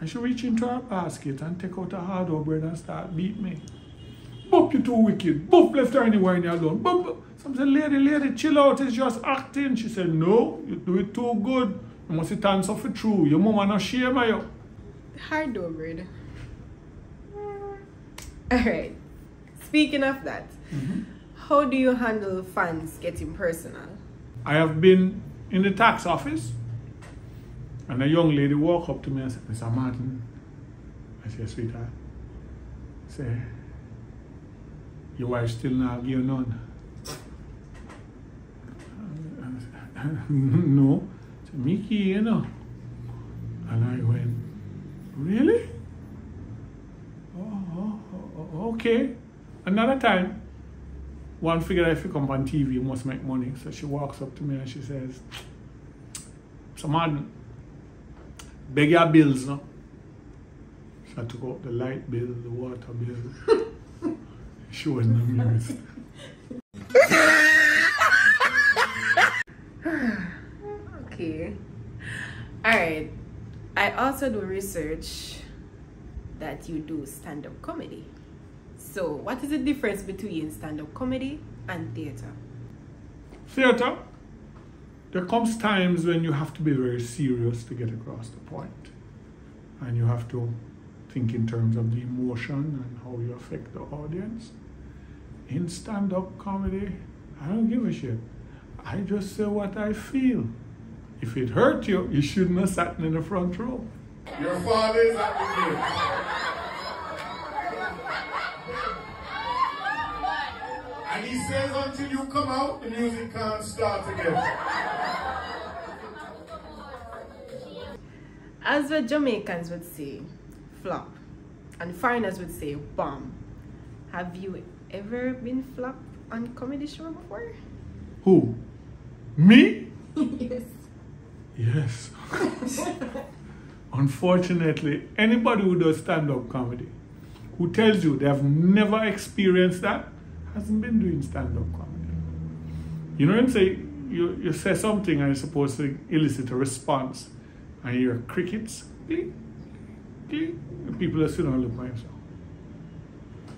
And she reach into her basket and take out a hard bread and start beat me. Boop, you too wicked. Boop, left her anywhere in alone. Boop, boop. Some said, lady, lady, chill out. It's just acting. She said, no, you do it too good. You must sit and suffer true. Your mama not shame you. Hard door bread. Alright. Speaking of that, mm-hmm. how do you handle fans getting personal? I have been in the tax office and a young lady walk up to me and said, Mr. Martin, I said, sweetheart, say, your wife still not give none. no. Said, Mickey, you know. And I went, really? Oh, oh, oh, oh, okay. Another time, one figure if you come on TV, you must make money. So she walks up to me and she says, So man, beg your bills, no? So I took out the light bill, the water bill. she wasn't amused. Okay. Alright. I also do research that you do stand up comedy. So, what is the difference between stand up comedy and theatre? Theatre, there comes times when you have to be very serious to get across the point. And you have to think in terms of the emotion and how you affect the audience. In stand up comedy, I don't give a shit. I just say what I feel. If it hurt you, you shouldn't have sat in the front row. Your father is the gate. And he says until you come out, the music can't start again. As the Jamaicans would say, flop, and foreigners would say, bomb. Have you ever been flop on comedy show before? Who? Me? yes. Yes. Unfortunately, anybody who does stand up comedy who tells you they have never experienced that hasn't been doing stand up comedy. You know what I'm saying? You, you say something and you're supposed to elicit a response, and you hear crickets. And people are sitting and look at you.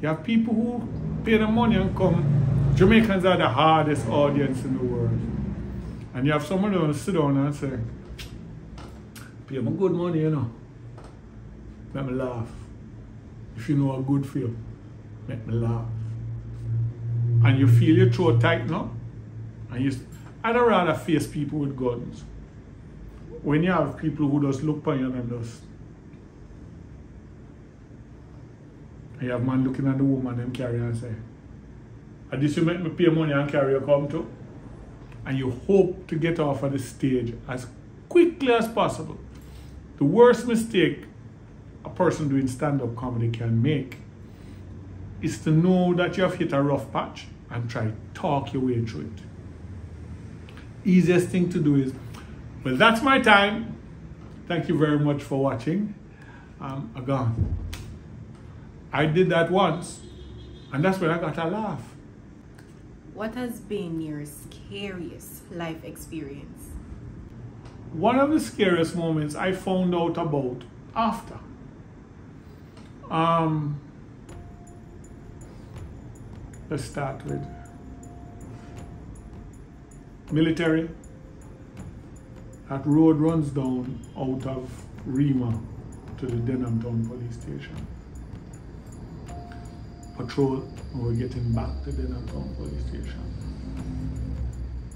You have people who pay the money and come. Jamaicans are the hardest audience in the world. And you have someone who sit down and say, pay me good money, you know. Make me laugh. If you know a good feel, make me laugh. And you feel your throat tight now. And you, I'd rather face people with guns. When you have people who just look on you and and you have man looking at the woman them carry and say, and this you make me pay money and carry you come to? And you hope to get off of the stage as quickly as possible. The worst mistake a person doing stand-up comedy can make is to know that you have hit a rough patch and try talk your way through it. Easiest thing to do is, well, that's my time. Thank you very much for watching. Um, gone. I did that once, and that's when I got a laugh. What has been your scariest life experience? One of the scariest moments I found out about after. Um, let's start with military. That road runs down out of Rema to the Denham Town Police Station. Patrol, we're getting back to Denham Town Police Station.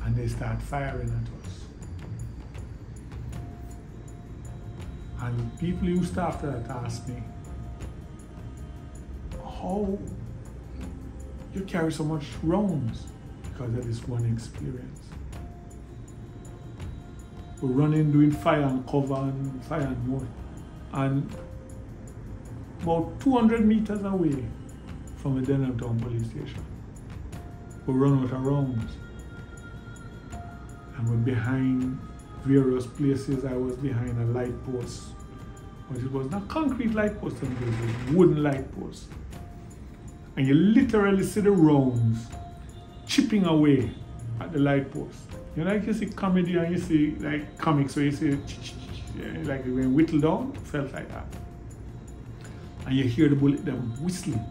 And they start firing at us. And people used to after that ask me, how you carry so much rounds because of this one experience. We're running, doing fire and cover and fire and more. And about 200 meters away from the Denham police station, we run out of rounds. And we're behind various places. I was behind a light post, but it was not concrete light post, it was a wooden light post and you literally see the rounds chipping away at the light post. You know, like you see comedy and you see like comics where you see Yeah, eh, like when whittled down, felt like that. And you hear the bullet them whistling.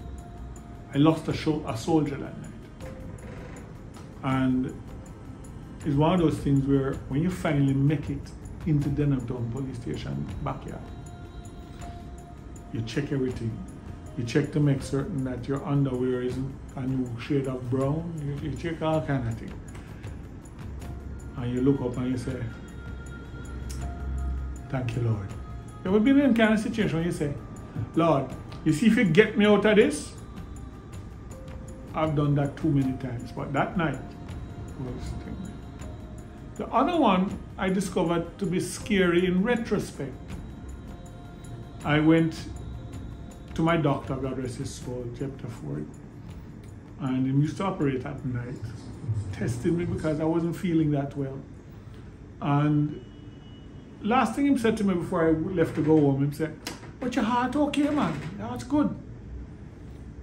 I lost a, show, a soldier that night. And it's one of those things where when you finally make it into Denhamtown police station backyard, you check everything. You check to make certain that your underwear isn't a new shade of brown. You, you check all kind of things. And you look up and you say, Thank you, Lord. You ever been in kind of situation you say, Lord, you see if you get me out of this? I've done that too many times, but that night was thing. The other one I discovered to be scary in retrospect. I went to my doctor, God rest his soul, Chapter Ford, and he used to operate at night, testing me because I wasn't feeling that well. And last thing he said to me before I left to go home, he said, But your heart okay, man? Your heart's good.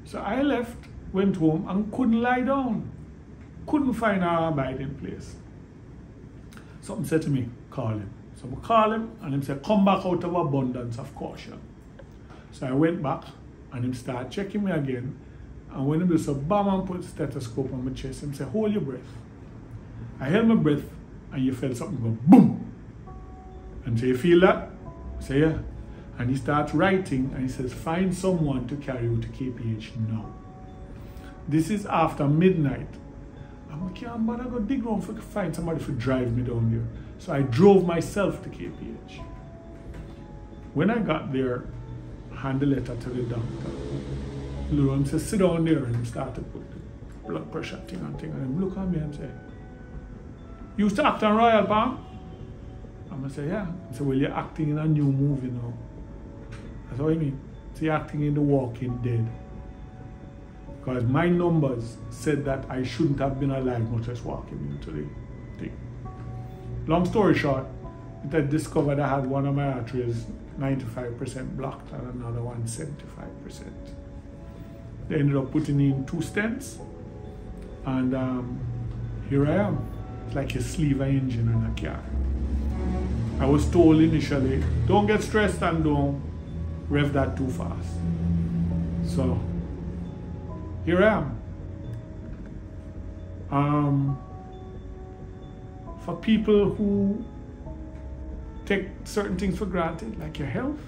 So I left, went home, and couldn't lie down. Couldn't find a abiding place. Something said to me, call him. So I call him, and he said, Come back out of abundance of caution. So I went back, and him start checking me again. And when he do so, bam, and put stethoscope on my chest, him say, Hold your breath. I held my breath, and you felt something go boom. And say, You feel that? Say, Yeah. And he starts writing and he says, Find someone to carry you to KPH now. This is after midnight. I'm like, yeah, but I go dig around for find somebody to drive me down there. So I drove myself to KPH. When I got there, hand the letter to the doctor. Lauren says, sit down there and start to put the blood pressure thing and thing. And he look at me and say, You used to act on Royal Palm? I'm gonna say, yeah. He said, well, you're acting in a new movie now. That's what I mean. So you're acting in The Walking Dead. Because my numbers said that I shouldn't have been alive, much less walking into the thing. Long story short, had discovered I had one of my arteries 95% blocked and another one 75%. They ended up putting in two stents, and um, here I am. It's like a sleeve engine in a car. I was told initially, don't get stressed and don't rev that too fast. So here I am. Um, for people who take certain things for granted, like your health,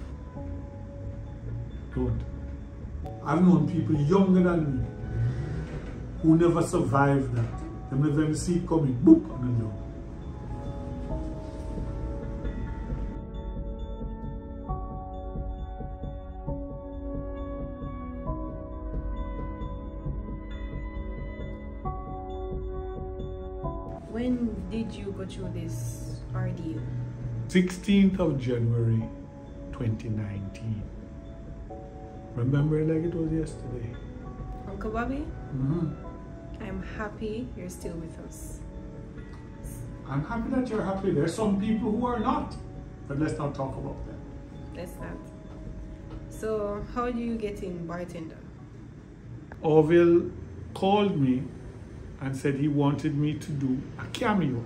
don't. I've known people younger than me who never survived that. They never even see it coming, boop, on the door. When did you go through this ordeal? 16th of January 2019. Remember it like it was yesterday. Uncle Bobby, hmm I'm happy you're still with us. I'm happy that you're happy. There's some people who are not, but let's not talk about them. Let's not. So, how do you get in bartender? Orville called me and said he wanted me to do a cameo.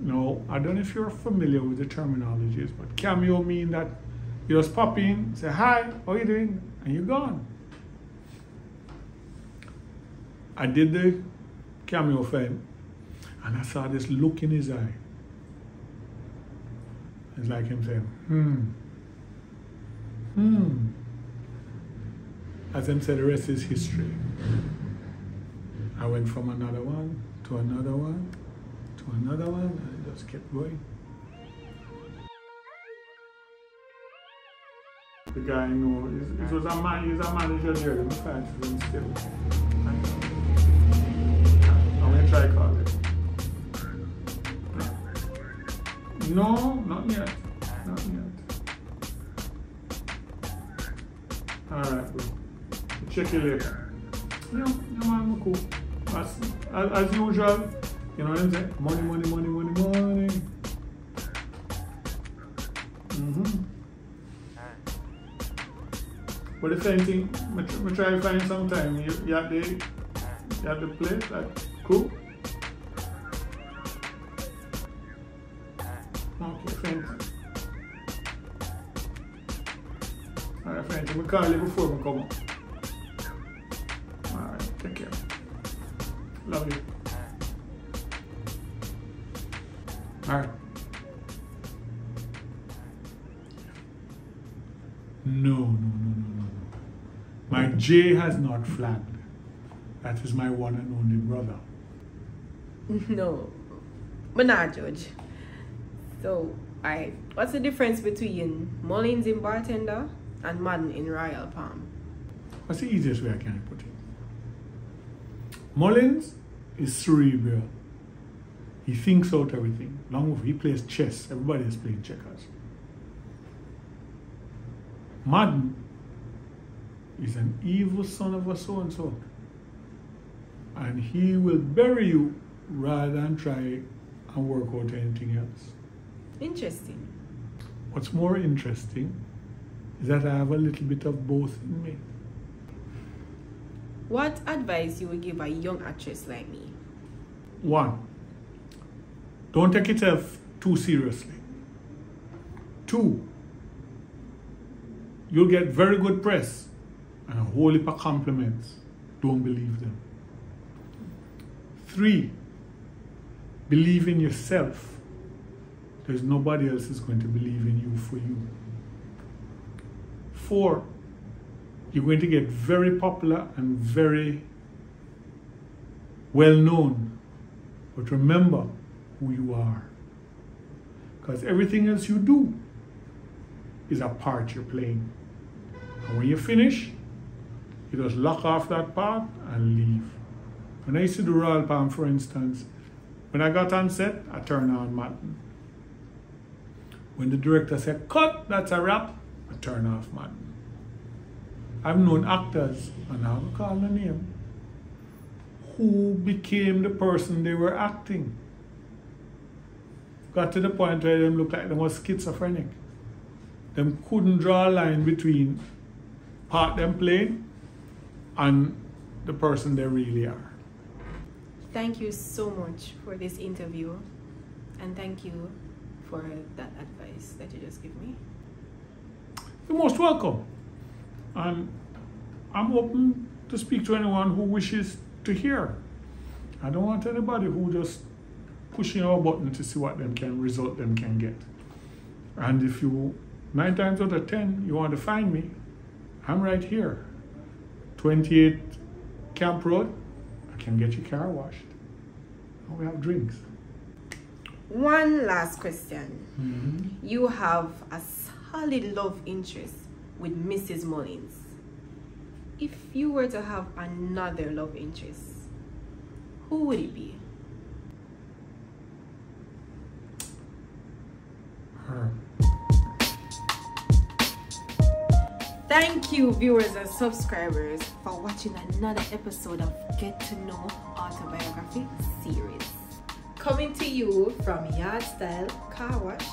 No, I don't know if you're familiar with the terminologies, but cameo means that you just pop in, say hi, how you doing, and you're gone. I did the cameo for him, and I saw this look in his eye. It's like him saying, hmm, hmm. As him said, the rest is history. I went from another one to another one to another one, and I just kept going. The guy, you know, it was a man, he's a manager there, I'm trying to still. I'm gonna try call it. No, not yet. Not yet. Alright, bro. Check you later. Yeah, yeah, man, we're cool. As, as, as usual, you know what I'm saying? Money, money, money, money, money. Mm-hmm. But the same thing, I try to find sometime. You, you have the you have the place that cool. Okay, friends. Alright friends, we call you before we come up. Alright, take care. Love you. Alright. No, no, no, no, no, no. My J has not flagged. That is my one and only brother. No, but not judge. So, I what's the difference between Mullins in bartender and Madden in Royal Palm? That's the easiest way I can put it. Mullins is cerebral. He thinks out everything. Long with he plays chess. Everybody is playing checkers. Madden is an evil son of a so and so. And he will bury you rather than try and work out anything else. Interesting. What's more interesting is that I have a little bit of both in me. What advice you would give a young actress like me? One, don't take yourself too seriously. Two, you'll get very good press and a whole heap of compliments. Don't believe them. Three, believe in yourself. There's nobody else is going to believe in you for you. Four, you're going to get very popular and very well known. But remember who you are. Because everything else you do is a part you're playing. And when you finish, you just lock off that part and leave. When I used to do Royal Palm, for instance, when I got on set, I turned on Madden. When the director said, cut, that's a wrap, I turn off Madden. I've known actors, and I will call the name, who became the person they were acting. Got to the point where them looked like they was schizophrenic. Them couldn't draw a line between part them playing and the person they really are. Thank you so much for this interview and thank you for that advice that you just gave me. You're most welcome. And I'm open to speak to anyone who wishes to hear. I don't want anybody who just pushing our button to see what them can result them can get. And if you nine times out of ten you want to find me, I'm right here. 28 Camp Road, I can get your car washed. And we have drinks. One last question. Mm-hmm. You have a solid love interest with Mrs. Mullins. If you were to have another love interest, who would it be? Her. Thank you, viewers and subscribers, for watching another episode of Get to Know Autobiography series. Coming to you from Yard Style Car Wash